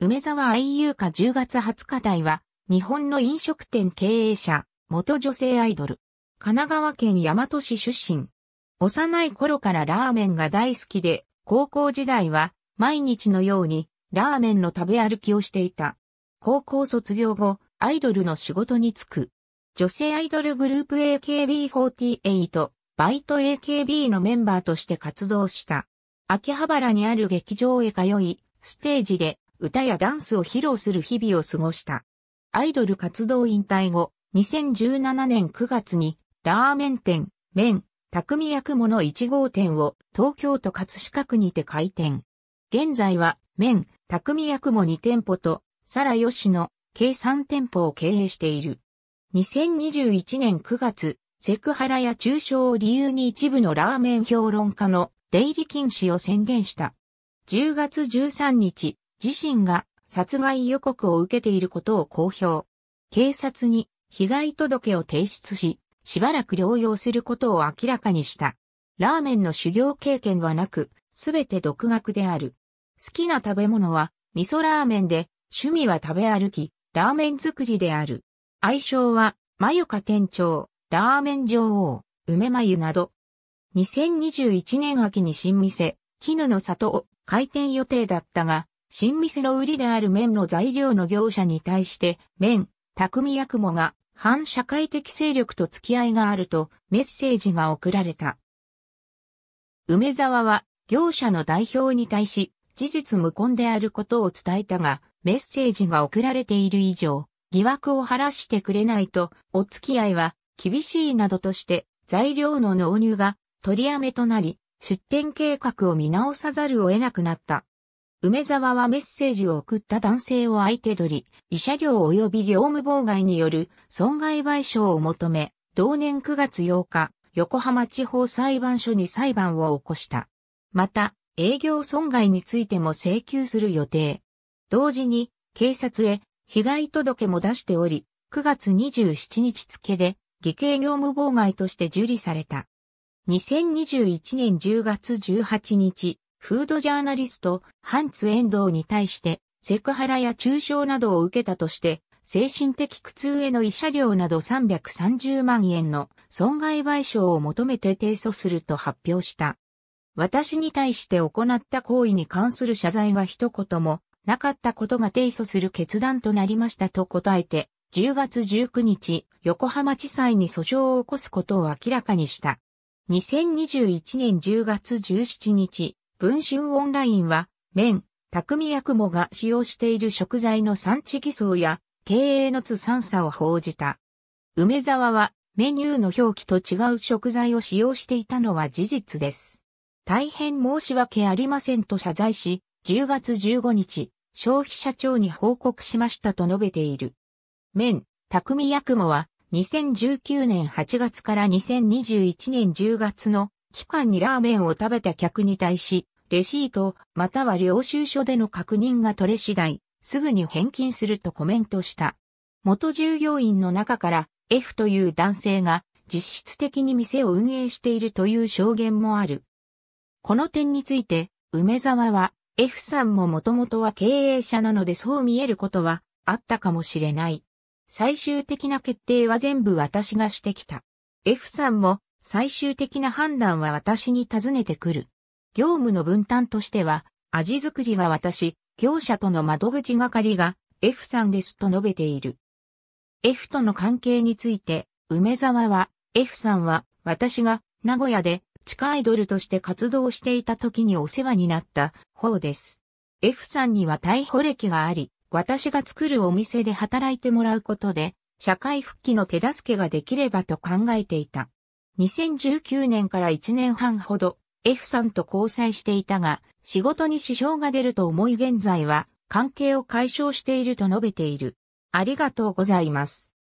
梅沢愛優香10月20日台は、日本の飲食店経営者、元女性アイドル。神奈川県大和市出身。幼い頃からラーメンが大好きで、高校時代は毎日のようにラーメンの食べ歩きをしていた。高校卒業後、アイドルの仕事に就く。女性アイドルグループ AKB48、バイト AKB のメンバーとして活動した。秋葉原にある劇場へ通い、ステージで歌やダンスを披露する日々を過ごした。アイドル活動引退後、2017年9月にラーメン店、麺、匠薬物1号店を東京都葛飾区にて開店。現在は麺、匠薬物2店舗と、サラヨシの計3店舗を経営している。2021年9月、セクハラや中傷を理由に一部のラーメン評論家の出入り禁止を宣言した。10月13日、自身が殺害予告を受けていることを公表。警察に被害届を提出し、しばらく療養することを明らかにした。ラーメンの修行経験はなく、すべて独学である。好きな食べ物は味噌ラーメンで、趣味は食べ歩き、ラーメン作りである。愛称は、まゆか店長、ラーメン女王、梅まゆなど。2021年秋に新店、絹の里を開店予定だったが、新店の売りである麺の材料の業者に対して、麺、匠薬もが反社会的勢力と付き合いがあるとメッセージが送られた。梅沢は業者の代表に対し事実無根であることを伝えたが、メッセージが送られている以上、疑惑を晴らしてくれないと、お付き合いは厳しいなどとして材料の納入が取りやめとなり、出店計画を見直さざるを得なくなった。梅沢はメッセージを送った男性を相手取り、慰謝料及び業務妨害による損害賠償を求め、同年9月8日、横浜地方裁判所に裁判を起こした。また、営業損害についても請求する予定。同時に、警察へ被害届も出しており、9月27日付で、偽計業務妨害として受理された。2021年10月18日、フードジャーナリスト、ハンツ遠藤に対して、セクハラや中傷などを受けたとして、精神的苦痛への慰謝料など330万円の損害賠償を求めて提訴すると発表した。私に対して行った行為に関する謝罪が一言もなかったことが提訴する決断となりましたと答えて、10月19日、横浜地裁に訴訟を起こすことを明らかにした。2021年10月17日、文春オンラインは、麺、匠薬もが使用している食材の産地偽装や経営のつささを報じた。梅沢はメニューの表記と違う食材を使用していたのは事実です。大変申し訳ありませんと謝罪し、10月15日、消費者庁に報告しましたと述べている。麺、匠薬もは、2019年8月から2021年10月の期間にラーメンを食べた客に対し、レシート、または領収書での確認が取れ次第、すぐに返金するとコメントした。元従業員の中から F という男性が実質的に店を運営しているという証言もある。この点について、梅沢は F さんももともとは経営者なのでそう見えることはあったかもしれない。最終的な決定は全部私がしてきた。F さんも最終的な判断は私に尋ねてくる。業務の分担としては、味作りが私、業者との窓口係が F さんですと述べている。F との関係について、梅沢は、F さんは私が名古屋で地下アイドルとして活動していた時にお世話になった方です。F さんには逮捕歴があり、私が作るお店で働いてもらうことで、社会復帰の手助けができればと考えていた。2019年から1年半ほど F さんと交際していたが、仕事に支障が出ると思い現在は関係を解消していると述べている。ありがとうございます。